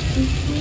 Mm-hmm.